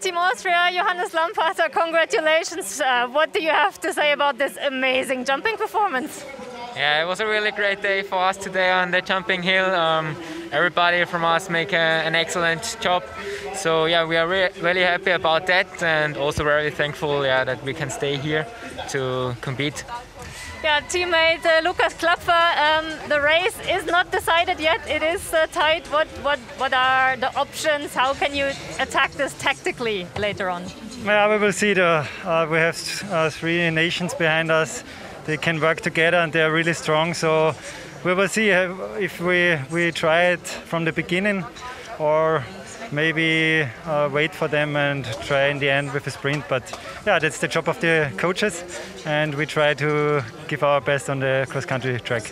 Team Austria, Johannes Lamparter, congratulations. Uh, what do you have to say about this amazing jumping performance? Yeah, it was a really great day for us today on the jumping hill. Um, everybody from us make a, an excellent job. So yeah, we are re really happy about that and also very thankful yeah, that we can stay here to compete. Yeah, teammate uh, Lukas Klapfer, um, the race is not decided yet. It is uh, tight. What, what, what are the options? How can you attack this tactically later on? Yeah, we will see. The, uh, we have uh, three nations behind us. They can work together and they are really strong. So we will see if we, we try it from the beginning or maybe uh, wait for them and try in the end with a sprint. But yeah, that's the job of the coaches, and we try to give our best on the cross country track.